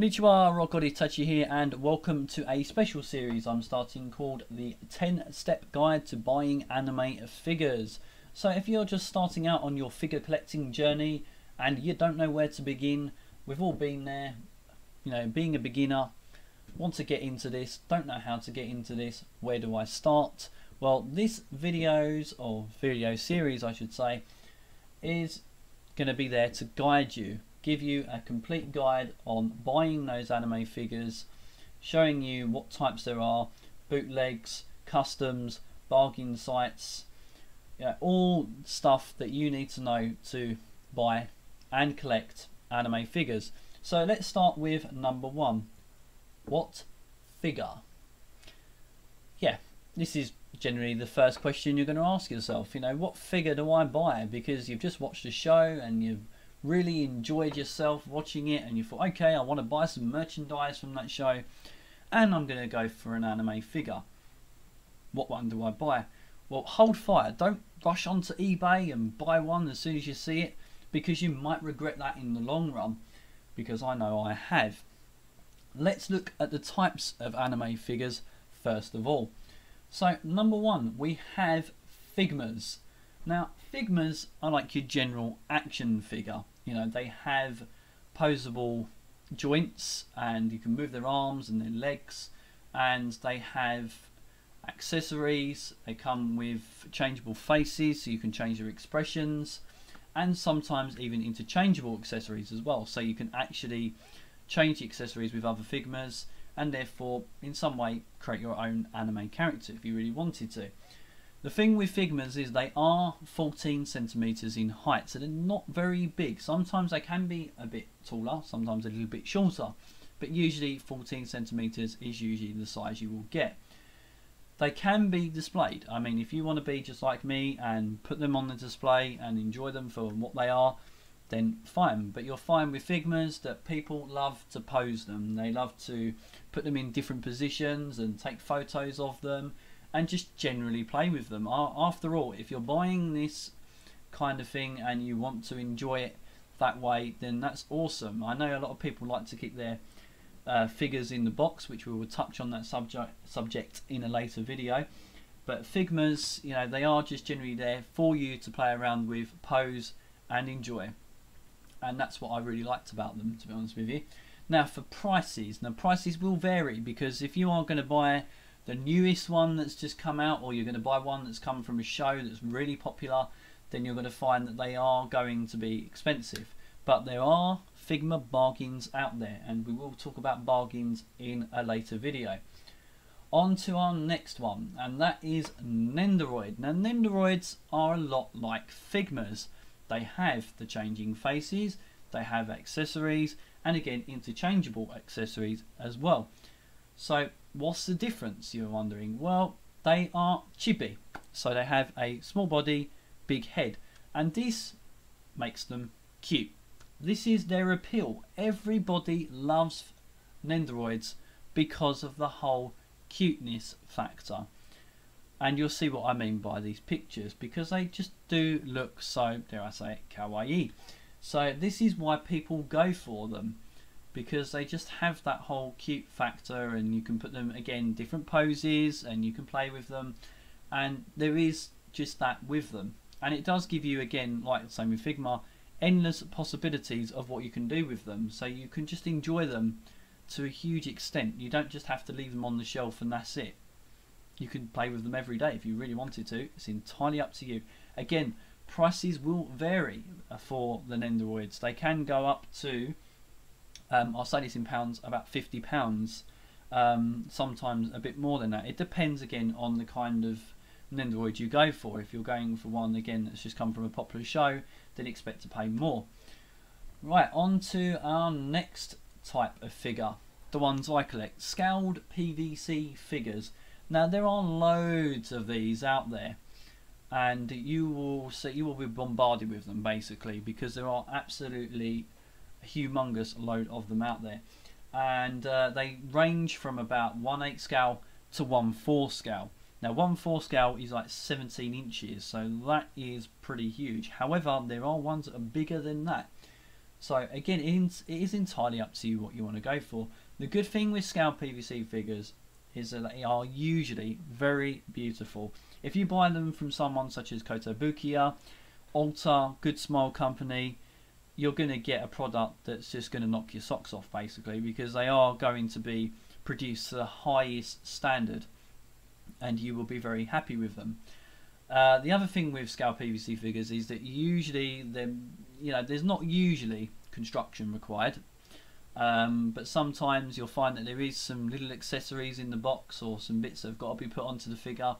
Konnichiwa, Rock Itachi here, and welcome to a special series I'm starting called the 10 Step Guide to Buying Anime Figures. So, if you're just starting out on your figure collecting journey and you don't know where to begin, we've all been there, you know, being a beginner, want to get into this, don't know how to get into this, where do I start? Well, this videos, or video series I should say, is going to be there to guide you give you a complete guide on buying those anime figures, showing you what types there are, bootlegs, customs, bargain sites, yeah, all stuff that you need to know to buy and collect anime figures. So let's start with number one. What figure? Yeah, this is generally the first question you're going to ask yourself. You know, what figure do I buy? Because you've just watched a show and you've really enjoyed yourself watching it and you thought, okay, I want to buy some merchandise from that show and I'm going to go for an anime figure. What one do I buy? Well, hold fire. Don't rush onto eBay and buy one as soon as you see it because you might regret that in the long run because I know I have. Let's look at the types of anime figures first of all. So, number one, we have Figmas. Now, Figmas are like your general action figure. You know, they have posable joints and you can move their arms and their legs and they have accessories. They come with changeable faces so you can change their expressions and sometimes even interchangeable accessories as well. So you can actually change the accessories with other Figmas and therefore in some way create your own anime character if you really wanted to. The thing with Figmas is they are 14 centimeters in height, so they're not very big. Sometimes they can be a bit taller, sometimes a little bit shorter, but usually 14 centimeters is usually the size you will get. They can be displayed. I mean, if you want to be just like me and put them on the display and enjoy them for what they are, then fine. But you'll find with Figmas that people love to pose them. They love to put them in different positions and take photos of them and just generally play with them. After all, if you're buying this kind of thing and you want to enjoy it that way, then that's awesome. I know a lot of people like to keep their uh, figures in the box, which we will touch on that subject subject in a later video. But Figmas, you know, they are just generally there for you to play around with, pose, and enjoy. And that's what I really liked about them, to be honest with you. Now, for prices, now prices will vary because if you are going to buy the newest one that's just come out, or you're going to buy one that's come from a show that's really popular, then you're going to find that they are going to be expensive. But there are Figma bargains out there, and we will talk about bargains in a later video. On to our next one, and that is Nendoroid. Now, Nendoroids are a lot like Figmas. They have the changing faces, they have accessories, and again, interchangeable accessories as well. So what's the difference, you're wondering? Well, they are chibi. So they have a small body, big head. And this makes them cute. This is their appeal. Everybody loves Nendoroids because of the whole cuteness factor. And you'll see what I mean by these pictures because they just do look so, dare I say kawaii. So this is why people go for them because they just have that whole cute factor and you can put them again different poses and you can play with them. And there is just that with them. And it does give you again like the same with Figma endless possibilities of what you can do with them. So you can just enjoy them to a huge extent. You don't just have to leave them on the shelf and that's it. You can play with them every day if you really wanted to. It's entirely up to you. Again prices will vary uh, for the Nendoroids they can go up to um, I'll say this in pounds, about fifty pounds. Um, sometimes a bit more than that. It depends again on the kind of Nendoroid you go for. If you're going for one again that's just come from a popular show, then expect to pay more. Right, on to our next type of figure, the ones I collect, scaled PVC figures. Now there are loads of these out there, and you will see you will be bombarded with them basically because there are absolutely a humongous load of them out there. And uh, they range from about 1 8 scale to 1 4 scale. Now 1 4 scale is like 17 inches, so that is pretty huge. However, there are ones that are bigger than that. So again, it is entirely up to you what you want to go for. The good thing with scale PVC figures is that they are usually very beautiful. If you buy them from someone such as Kotobukiya, Alter, Good Smile Company, you're going to get a product that's just going to knock your socks off basically because they are going to be produced to the highest standard and you will be very happy with them. Uh, the other thing with scale PVC figures is that usually you know there's not usually construction required um, but sometimes you'll find that there is some little accessories in the box or some bits that have got to be put onto the figure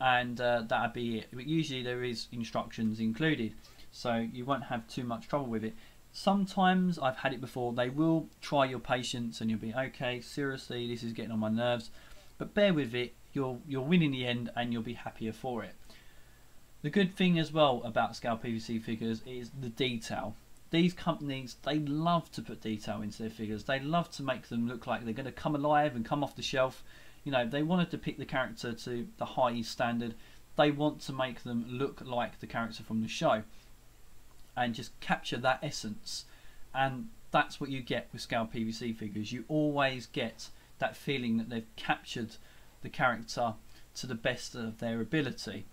and uh, that'd be it but usually there is instructions included so you won't have too much trouble with it. Sometimes I've had it before, they will try your patience and you'll be okay, seriously, this is getting on my nerves, but bear with it, you'll, you'll win in the end and you'll be happier for it. The good thing as well about scale PVC figures is the detail. These companies, they love to put detail into their figures. They love to make them look like they're going to come alive and come off the shelf. You know, they want to depict the character to the highest standard. They want to make them look like the character from the show and just capture that essence. And that's what you get with scale PVC figures. You always get that feeling that they've captured the character to the best of their ability.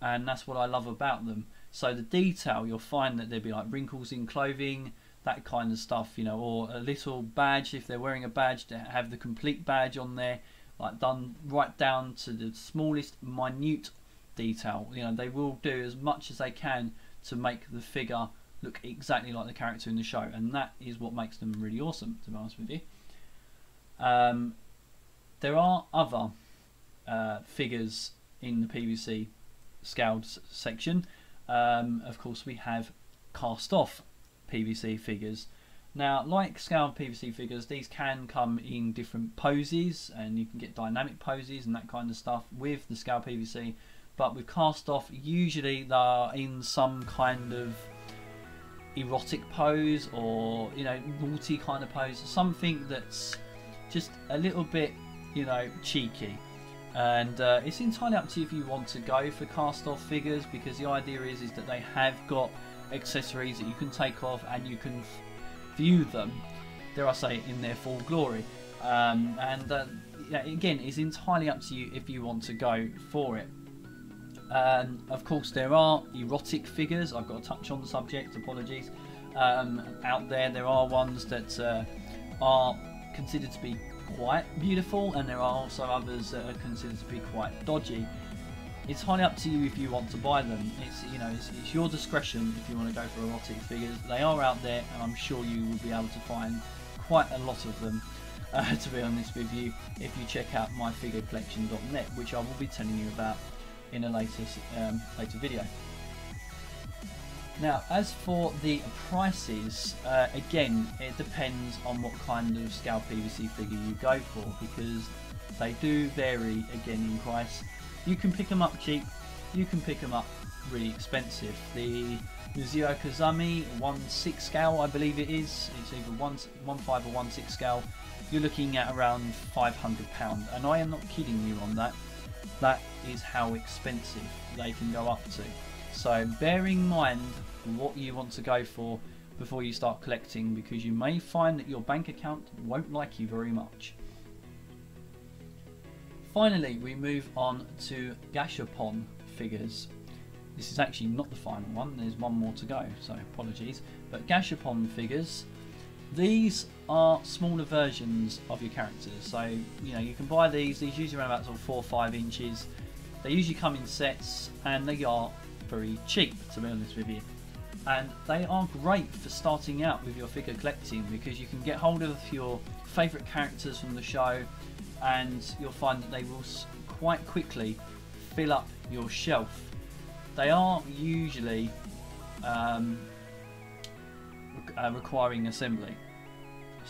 And that's what I love about them. So the detail, you'll find that there'll be like wrinkles in clothing, that kind of stuff, you know, or a little badge if they're wearing a badge to have the complete badge on there, like done right down to the smallest minute detail. You know, they will do as much as they can to make the figure look exactly like the character in the show, and that is what makes them really awesome, to be honest with you. Um, there are other uh, figures in the PVC scaled section. Um, of course, we have cast off PVC figures. Now, like scaled PVC figures, these can come in different poses, and you can get dynamic poses and that kind of stuff with the scaled PVC but with cast off usually they're in some kind of erotic pose or you know naughty kind of pose something that's just a little bit you know cheeky. And uh, it's entirely up to you if you want to go for cast off figures because the idea is is that they have got accessories that you can take off and you can view them dare I say in their full glory. Um, and uh, again it's entirely up to you if you want to go for it um, of course, there are erotic figures. I've got to touch on the subject. Apologies. Um, out there, there are ones that uh, are considered to be quite beautiful, and there are also others that are considered to be quite dodgy. It's highly up to you if you want to buy them. It's you know it's, it's your discretion if you want to go for erotic figures. They are out there, and I'm sure you will be able to find quite a lot of them. Uh, to be honest with you, if you check out myfigurecollection.net, which I will be telling you about in a later, um, later video. Now, as for the prices, uh, again, it depends on what kind of scale PVC figure you go for because they do vary again in price. You can pick them up cheap, you can pick them up really expensive. The Mizuho Kazami 1-6 scale, I believe it is, it's either 1-5 or 1-6 scale, you're looking at around £500 and I am not kidding you on that that is how expensive they can go up to. So bear in mind what you want to go for before you start collecting because you may find that your bank account won't like you very much. Finally, we move on to Gashapon figures. This is actually not the final one, there's one more to go, so apologies. But Gashapon figures these are smaller versions of your characters. So, you know, you can buy these. These usually around about sort of 4 or 5 inches. They usually come in sets and they are very cheap, to be honest with you. And they are great for starting out with your figure collecting because you can get hold of your favourite characters from the show and you'll find that they will quite quickly fill up your shelf. They are usually um, uh, requiring assembly.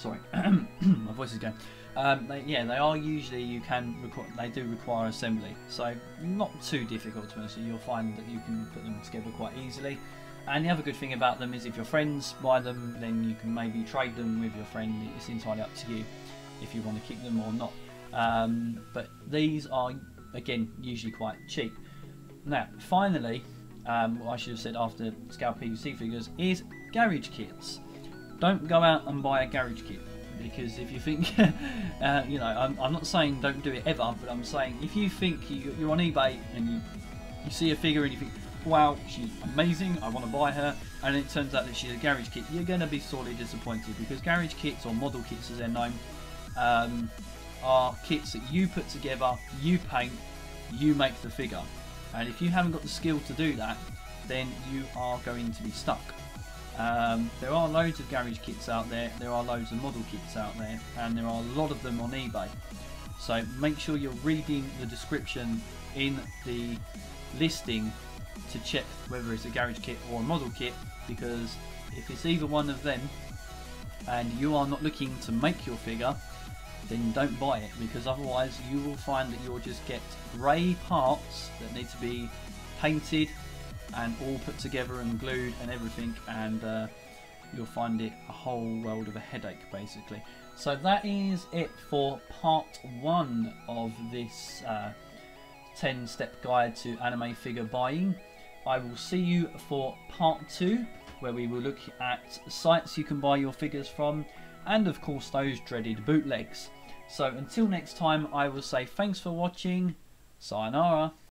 Sorry, my voice is going. Um, they, yeah, they are usually you can they do require assembly, so not too difficult to So you'll find that you can put them together quite easily. And the other good thing about them is if your friends buy them, then you can maybe trade them with your friend. It's entirely up to you if you want to keep them or not. Um, but these are again usually quite cheap. Now, finally, um, what I should have said after scale PVC figures is garage kits. Don't go out and buy a garage kit because if you think, uh, you know, I'm, I'm, not saying don't do it ever, but I'm saying if you think you, you're on eBay and you you see a figure and you think, wow, she's amazing, I want to buy her, and it turns out that she's a garage kit, you're going to be sorely disappointed because garage kits or model kits as they're known um, are kits that you put together, you paint, you make the figure. And if you haven't got the skill to do that, then you are going to be stuck. Um, there are loads of garage kits out there, there are loads of model kits out there, and there are a lot of them on eBay. So make sure you're reading the description in the listing to check whether it's a garage kit or a model kit because if it's either one of them and you are not looking to make your figure then don't buy it because otherwise you will find that you'll just get grey parts that need to be painted and all put together and glued and everything and uh, you'll find it a whole world of a headache basically. So that is it for part one of this uh, 10 step guide to anime figure buying. I will see you for part two where we will look at sites you can buy your figures from and of course those dreaded bootlegs. So until next time I will say thanks for watching, sayonara.